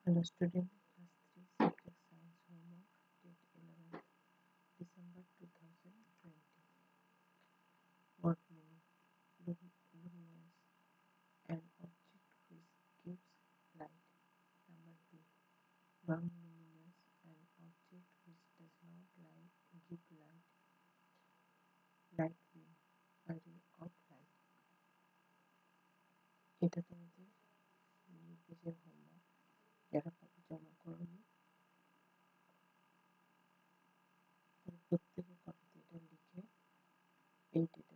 Hello student, class 3 subject science homework, date 11th December 2020. Word meaning Lum- luminous, an object which gives light. Number B, non-luminous, an object which does not light, give light. Light beam, a ray of light. এটাতে eighty